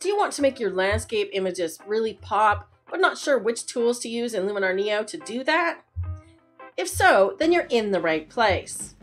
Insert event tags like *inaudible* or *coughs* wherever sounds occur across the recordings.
Do you want to make your landscape images really pop, but not sure which tools to use in Luminar Neo to do that? If so, then you're in the right place.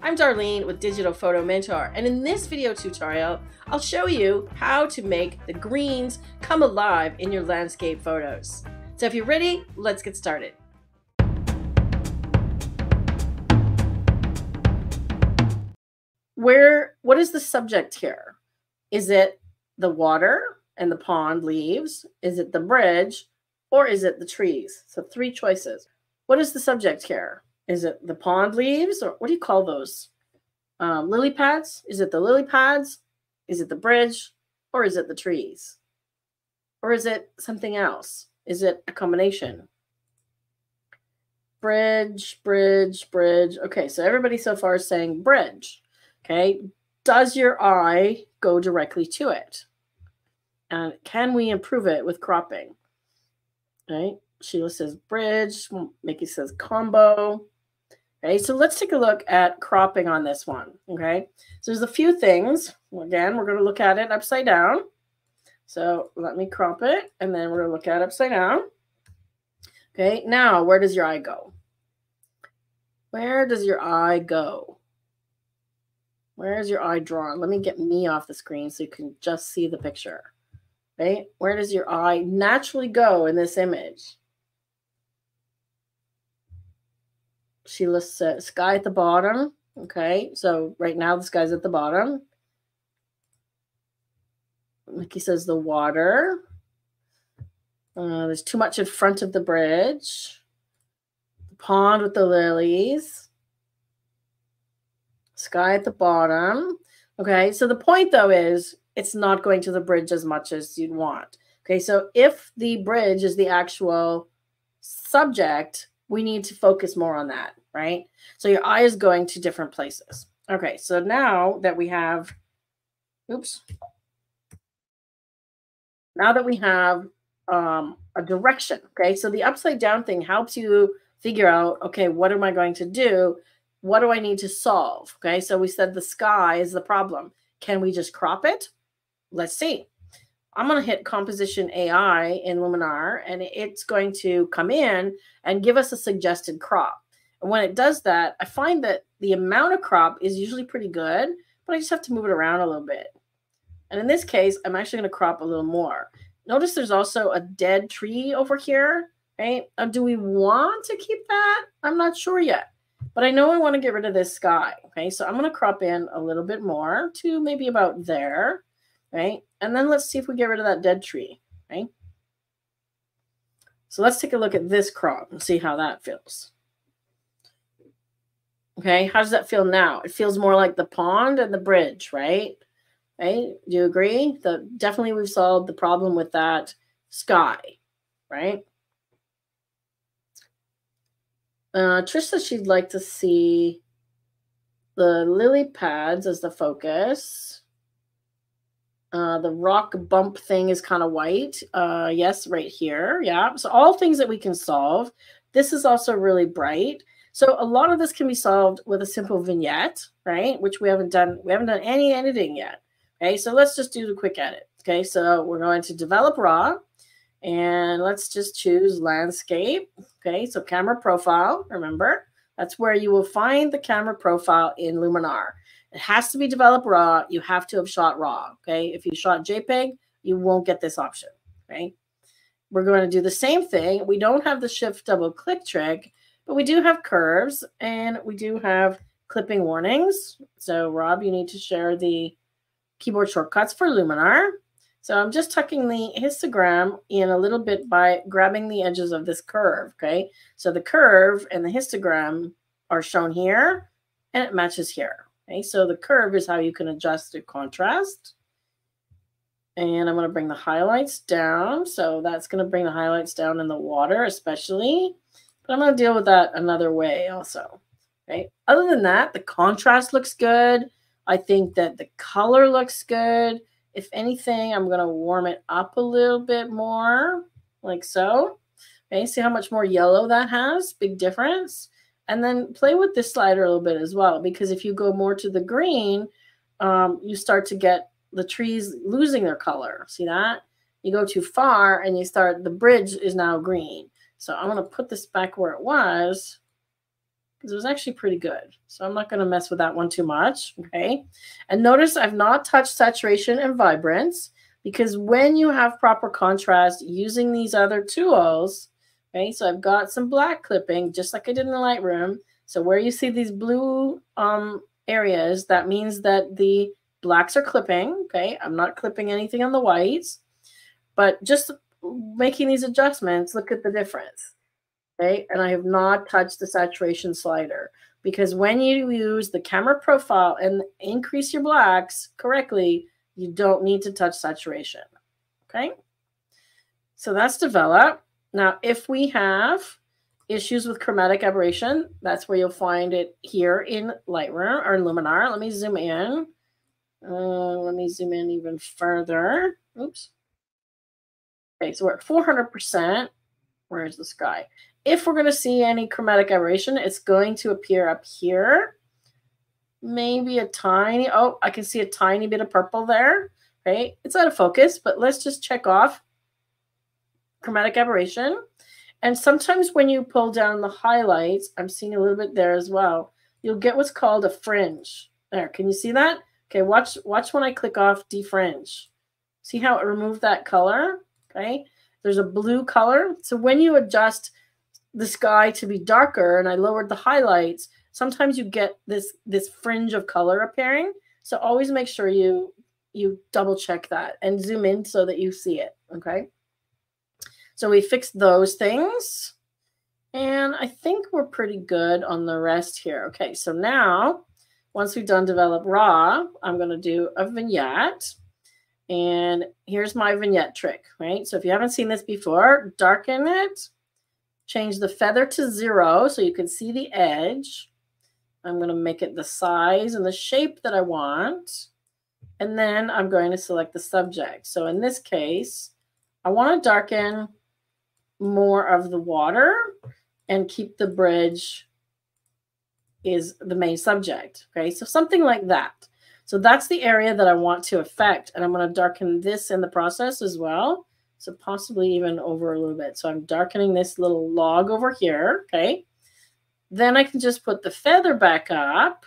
I'm Darlene with Digital Photo Mentor, and in this video tutorial, I'll show you how to make the greens come alive in your landscape photos. So if you're ready, let's get started. Where, what is the subject here? Is it the water and the pond leaves? Is it the bridge? Or is it the trees? So three choices. What is the subject here? Is it the pond leaves? Or what do you call those? Um, lily pads? Is it the lily pads? Is it the bridge? Or is it the trees? Or is it something else? Is it a combination? Bridge, bridge, bridge. Okay, so everybody so far is saying bridge. Okay, does your eye go directly to it? And can we improve it with cropping? Right, Sheila says bridge, Mickey says combo. Okay, so let's take a look at cropping on this one. Okay, so there's a few things. Again, we're going to look at it upside down. So let me crop it, and then we're going to look at it upside down. Okay, now where does your eye go? Where does your eye go? Where's your eye drawn? Let me get me off the screen so you can just see the picture. Right? Where does your eye naturally go in this image? Sheila says sky at the bottom. Okay, so right now the sky's at the bottom. Mickey says the water. Uh, there's too much in front of the bridge. The pond with the lilies sky at the bottom. Okay, so the point though is it's not going to the bridge as much as you'd want. Okay, so if the bridge is the actual subject, we need to focus more on that, right? So your eye is going to different places. Okay, so now that we have, oops, now that we have um, a direction, okay, so the upside down thing helps you figure out, okay, what am I going to do? what do I need to solve? Okay, so we said the sky is the problem. Can we just crop it? Let's see. I'm going to hit composition AI in Luminar and it's going to come in and give us a suggested crop. And when it does that, I find that the amount of crop is usually pretty good, but I just have to move it around a little bit. And in this case, I'm actually going to crop a little more. Notice there's also a dead tree over here, right? Uh, do we want to keep that? I'm not sure yet. But I know I want to get rid of this sky. Okay, so I'm going to crop in a little bit more to maybe about there. Right, and then let's see if we get rid of that dead tree. Right. So let's take a look at this crop and see how that feels. Okay, how does that feel now? It feels more like the pond and the bridge, right? Right? Do you agree? That definitely we've solved the problem with that sky, right? Uh, Trish says she'd like to see the lily pads as the focus. Uh, the rock bump thing is kind of white. Uh, yes, right here. Yeah. So all things that we can solve. This is also really bright. So a lot of this can be solved with a simple vignette, right? Which we haven't done. We haven't done any editing yet. Okay. So let's just do the quick edit. Okay. So we're going to develop raw. And let's just choose landscape. Okay, so camera profile, remember, that's where you will find the camera profile in Luminar. It has to be developed raw. You have to have shot raw. Okay, if you shot JPEG, you won't get this option. Okay, we're going to do the same thing. We don't have the shift double click trick, but we do have curves and we do have clipping warnings. So, Rob, you need to share the keyboard shortcuts for Luminar. So I'm just tucking the histogram in a little bit by grabbing the edges of this curve, okay? So the curve and the histogram are shown here, and it matches here, okay? So the curve is how you can adjust the contrast. And I'm going to bring the highlights down. So that's going to bring the highlights down in the water, especially. But I'm going to deal with that another way also. Okay. Other than that, the contrast looks good. I think that the color looks good. If anything, I'm going to warm it up a little bit more, like so. Okay, see how much more yellow that has? Big difference. And then play with this slider a little bit as well, because if you go more to the green, um, you start to get the trees losing their color. See that? You go too far and you start, the bridge is now green. So I'm going to put this back where it was because it was actually pretty good. So I'm not going to mess with that one too much. Okay. And notice I've not touched saturation and vibrance because when you have proper contrast using these other tools, okay, so I've got some black clipping just like I did in the Lightroom. So where you see these blue um, areas, that means that the blacks are clipping. Okay. I'm not clipping anything on the whites, but just making these adjustments, look at the difference. Okay, and I have not touched the saturation slider because when you use the camera profile and increase your blacks correctly, you don't need to touch saturation. Okay, so that's developed. Now, if we have issues with chromatic aberration, that's where you'll find it here in Lightroom or in Luminar. Let me zoom in. Uh, let me zoom in even further. Oops. Okay, so we're at 400%. Where's the sky? If we're going to see any chromatic aberration, it's going to appear up here. Maybe a tiny, oh, I can see a tiny bit of purple there. Right? It's out of focus, but let's just check off chromatic aberration. And sometimes when you pull down the highlights, I'm seeing a little bit there as well, you'll get what's called a fringe. There, can you see that? Okay, watch watch when I click off defringe. See how it removed that color? Okay. There's a blue color. So when you adjust the sky to be darker and I lowered the highlights, sometimes you get this this fringe of color appearing. So always make sure you you double check that and zoom in so that you see it. Okay. So we fixed those things. And I think we're pretty good on the rest here. Okay, so now once we've done develop raw, I'm going to do a vignette. And here's my vignette trick, right? So if you haven't seen this before, darken it, change the feather to zero so you can see the edge. I'm going to make it the size and the shape that I want. And then I'm going to select the subject. So in this case, I want to darken more of the water and keep the bridge is the main subject. Okay, so something like that. So that's the area that I want to affect. And I'm going to darken this in the process as well. So possibly even over a little bit. So I'm darkening this little log over here. Okay. Then I can just put the feather back up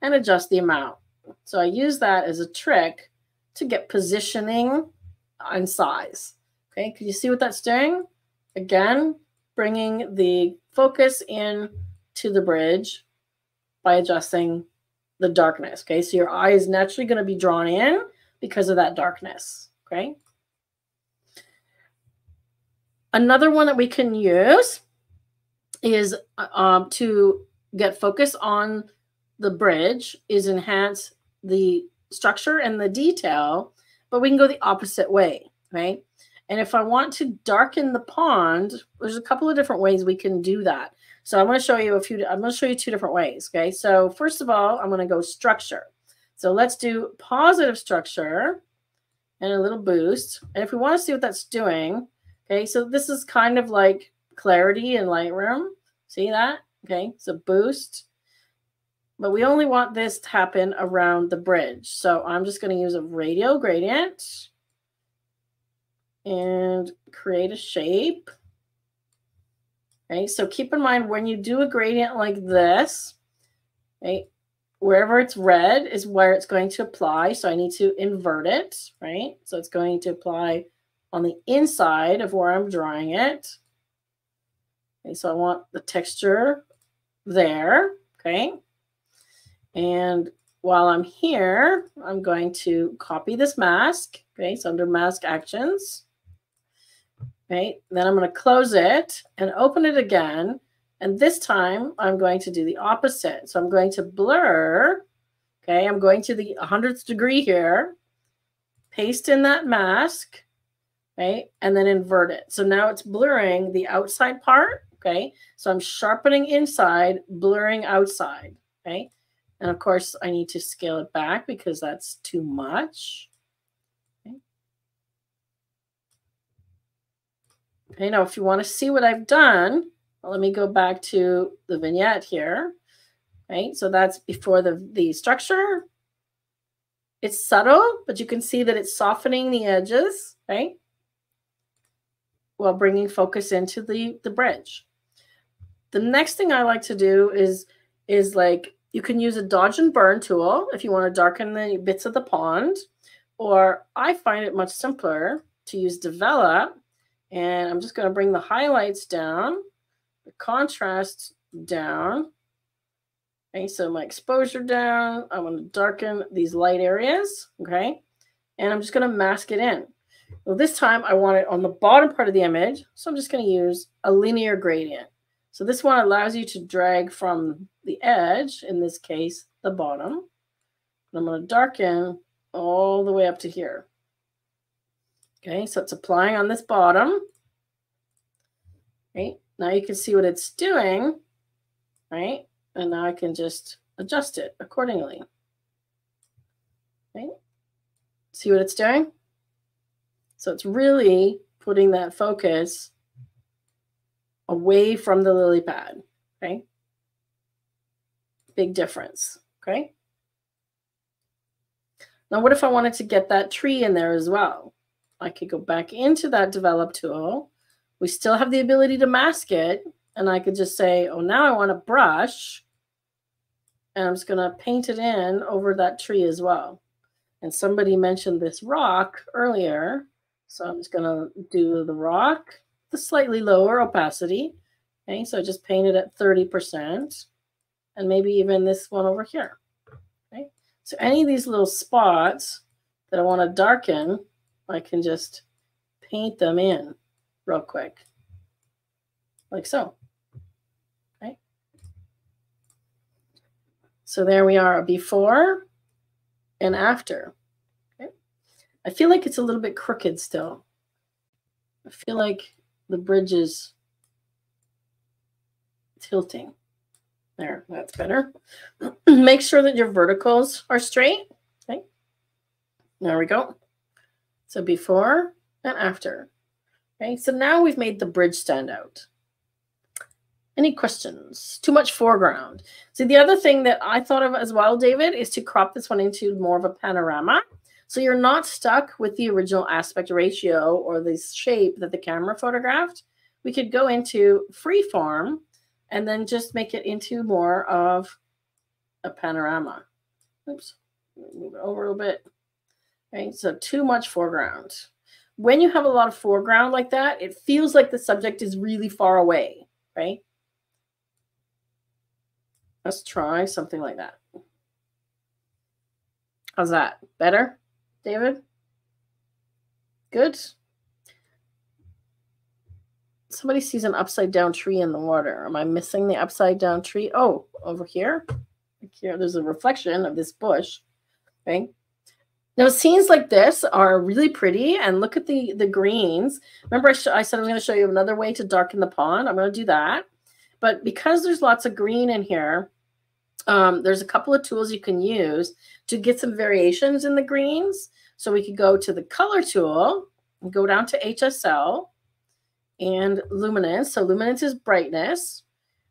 and adjust the amount. So I use that as a trick to get positioning and size. Okay. Can you see what that's doing? Again, bringing the focus in to the bridge by adjusting the darkness. Okay, so your eye is naturally going to be drawn in because of that darkness. Okay. Another one that we can use is um, to get focus on the bridge is enhance the structure and the detail, but we can go the opposite way, right? And if I want to darken the pond, there's a couple of different ways we can do that. So I'm going to show you a few, I'm going to show you two different ways. Okay. So first of all, I'm going to go structure. So let's do positive structure and a little boost. And if we want to see what that's doing, okay, so this is kind of like clarity in Lightroom. See that? Okay, so boost. But we only want this to happen around the bridge. So I'm just going to use a radial gradient and create a shape. Okay, so keep in mind when you do a gradient like this, okay, wherever it's red is where it's going to apply. So I need to invert it, right? So it's going to apply on the inside of where I'm drawing it. Okay, so I want the texture there, okay? And while I'm here, I'm going to copy this mask, okay? So under mask actions, Okay, then I'm going to close it and open it again. And this time I'm going to do the opposite. So I'm going to blur. Okay, I'm going to the 100th degree here, paste in that mask, okay, and then invert it. So now it's blurring the outside part, okay? So I'm sharpening inside, blurring outside, okay? And of course, I need to scale it back because that's too much. Okay, now if you want to see what I've done, let me go back to the vignette here. Right, so that's before the, the structure It's subtle, but you can see that it's softening the edges, right? While bringing focus into the, the bridge. The next thing I like to do is, is like, you can use a dodge and burn tool if you want to darken the bits of the pond, or I find it much simpler to use develop. And I'm just going to bring the highlights down, the contrast down, Okay, so my exposure down. I want to darken these light areas. Okay, and I'm just going to mask it in. Well, this time I want it on the bottom part of the image, so I'm just going to use a linear gradient. So this one allows you to drag from the edge, in this case, the bottom. And I'm going to darken all the way up to here. Okay, so it's applying on this bottom. Right, now you can see what it's doing, right? And now I can just adjust it accordingly. Right? See what it's doing? So it's really putting that focus away from the lily pad. Okay. Big difference. Okay. Now, what if I wanted to get that tree in there as well? I could go back into that develop tool. We still have the ability to mask it. And I could just say, oh, now I want a brush and I'm just going to paint it in over that tree as well. And somebody mentioned this rock earlier. So I'm just going to do the rock, the slightly lower opacity. Okay, so I just paint it at 30%. And maybe even this one over here. Okay, so any of these little spots that I want to darken, I can just paint them in real quick. Like so. Okay. So there we are, before and after. Okay. I feel like it's a little bit crooked still. I feel like the bridge is tilting. There, that's better. *clears throat* Make sure that your verticals are straight. Okay. There we go. So before and after. Okay, so now we've made the bridge stand out. Any questions? Too much foreground. See, the other thing that I thought of as well, David, is to crop this one into more of a panorama. So you're not stuck with the original aspect ratio or the shape that the camera photographed. We could go into freeform and then just make it into more of a panorama. Oops, move it over a little bit. Okay, so too much foreground. When you have a lot of foreground like that, it feels like the subject is really far away, right? Let's try something like that. How's that? Better, David? Good? Somebody sees an upside down tree in the water. Am I missing the upside down tree? Oh, over here. Here, there's a reflection of this bush. Okay. Now, scenes like this are really pretty, and look at the the greens. Remember, I, I said I was going to show you another way to darken the pond. I'm going to do that. But because there's lots of green in here, um, there's a couple of tools you can use to get some variations in the greens. So we could go to the color tool and go down to HSL and luminance. So luminance is brightness.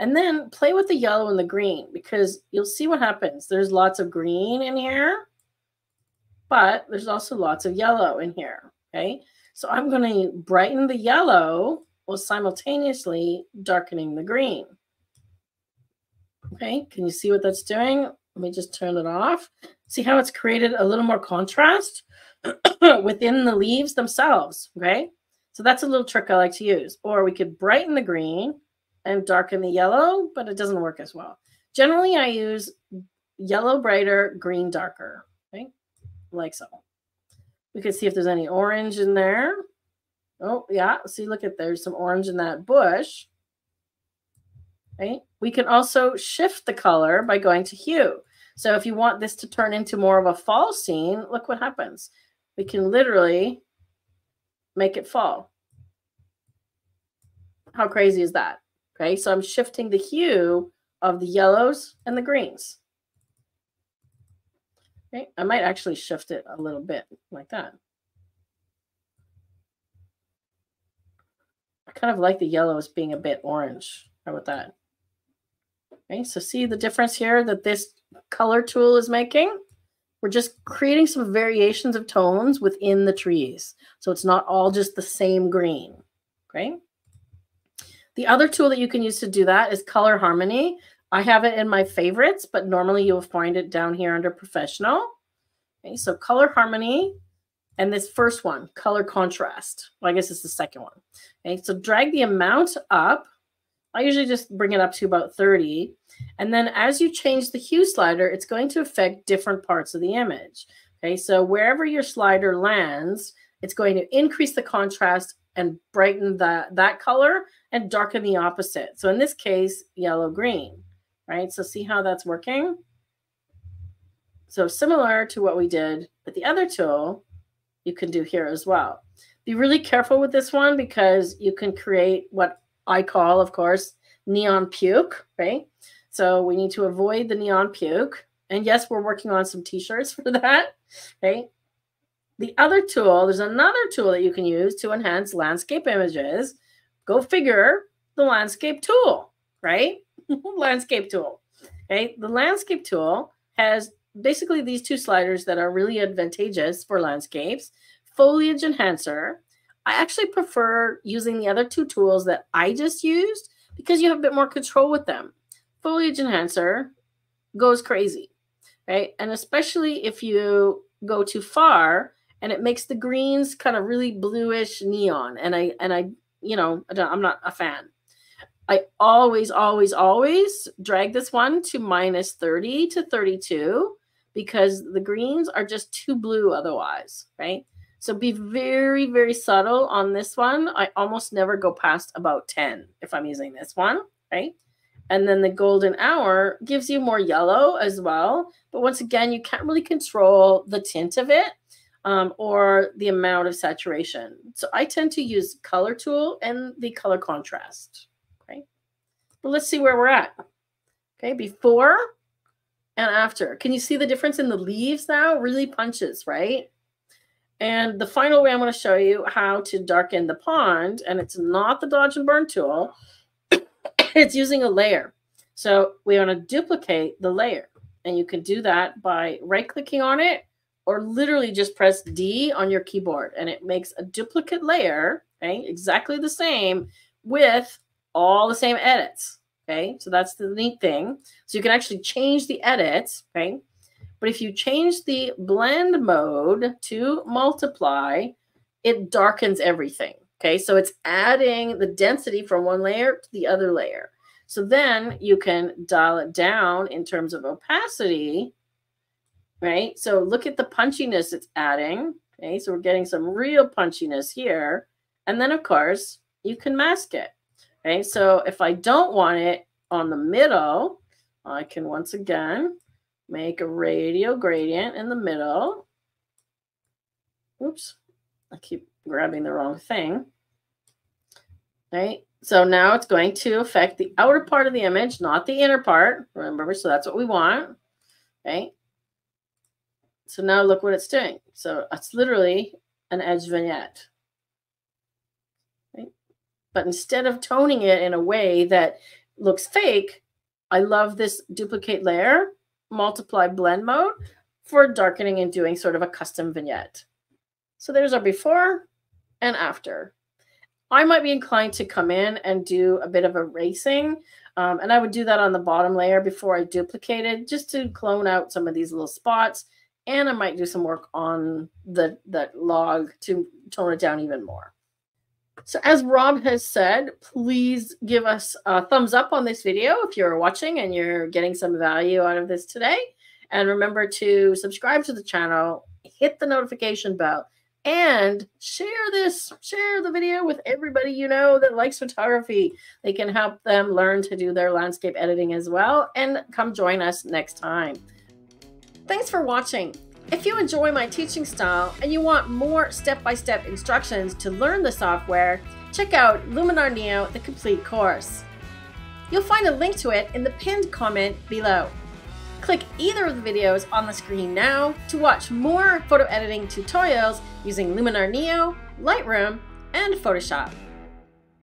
And then play with the yellow and the green because you'll see what happens. There's lots of green in here, but there's also lots of yellow in here. Okay. So I'm going to brighten the yellow while simultaneously darkening the green. Okay, can you see what that's doing? Let me just turn it off. See how it's created a little more contrast *clears throat* within the leaves themselves, okay? So that's a little trick I like to use. Or we could brighten the green and darken the yellow, but it doesn't work as well. Generally, I use yellow brighter, green darker? Like so. We can see if there's any orange in there. Oh, yeah. See, look at there's some orange in that bush. Right? We can also shift the color by going to hue. So if you want this to turn into more of a fall scene, look what happens. We can literally make it fall. How crazy is that? Okay, so I'm shifting the hue of the yellows and the greens. Okay, I might actually shift it a little bit like that. I kind of like the yellows being a bit orange. How about that? Okay, so see the difference here that this color tool is making? We're just creating some variations of tones within the trees. So it's not all just the same green. Okay. The other tool that you can use to do that is color harmony. I have it in my favorites, but normally you'll find it down here under professional. Okay, so color harmony and this first one, color contrast. Well, I guess it's the second one. Okay, so drag the amount up. I usually just bring it up to about 30. And then as you change the hue slider, it's going to affect different parts of the image. Okay, so wherever your slider lands, it's going to increase the contrast and brighten that, that color and darken the opposite. So in this case, yellow green, right? So see how that's working? So similar to what we did with the other tool, you can do here as well. Be really careful with this one because you can create what I call, of course, neon puke, right? So we need to avoid the neon puke. And yes, we're working on some t-shirts *laughs* for that, right? The other tool, there's another tool that you can use to enhance landscape images. Go figure the landscape tool, right? *laughs* landscape tool. Okay, the landscape tool has basically these two sliders that are really advantageous for landscapes. Foliage enhancer. I actually prefer using the other two tools that I just used because you have a bit more control with them. Foliage enhancer goes crazy, right? And especially if you go too far and it makes the greens kind of really bluish neon. And I, and I, you know, I'm not a fan. I always, always, always drag this one to minus 30 to 32 because the greens are just too blue otherwise, right? So be very, very subtle on this one. I almost never go past about 10 if I'm using this one, right? And then the golden hour gives you more yellow as well. But once again, you can't really control the tint of it um, or the amount of saturation. So I tend to use color tool and the color contrast. Let's see where we're at. Okay. Before and after. Can you see the difference in the leaves now? Really punches, right? And the final way I'm going to show you how to darken the pond, and it's not the dodge and burn tool, *coughs* it's using a layer. So we want to duplicate the layer. And you can do that by right clicking on it or literally just press D on your keyboard and it makes a duplicate layer, okay, exactly the same with all the same edits. Okay, so that's the neat thing. So you can actually change the edits. Okay, but if you change the blend mode to multiply, it darkens everything. Okay, so it's adding the density from one layer to the other layer. So then you can dial it down in terms of opacity, right? So look at the punchiness it's adding. Okay, so we're getting some real punchiness here. And then, of course, you can mask it. Okay, so if I don't want it on the middle, I can once again make a radial gradient in the middle. Oops, I keep grabbing the wrong thing. Right, so now it's going to affect the outer part of the image, not the inner part. Remember, so that's what we want. Okay. So now look what it's doing. So it's literally an edge vignette. But instead of toning it in a way that looks fake, I love this duplicate layer, multiply blend mode for darkening and doing sort of a custom vignette. So there's our before and after. I might be inclined to come in and do a bit of erasing. Um, and I would do that on the bottom layer before I duplicated just to clone out some of these little spots. And I might do some work on the, the log to tone it down even more. So as Rob has said, please give us a thumbs up on this video if you're watching and you're getting some value out of this today. And remember to subscribe to the channel, hit the notification bell, and share this, share the video with everybody you know that likes photography. They can help them learn to do their landscape editing as well. And come join us next time. Thanks for watching. If you enjoy my teaching style and you want more step-by-step -step instructions to learn the software, check out Luminar Neo, the complete course. You'll find a link to it in the pinned comment below. Click either of the videos on the screen now to watch more photo editing tutorials using Luminar Neo, Lightroom, and Photoshop.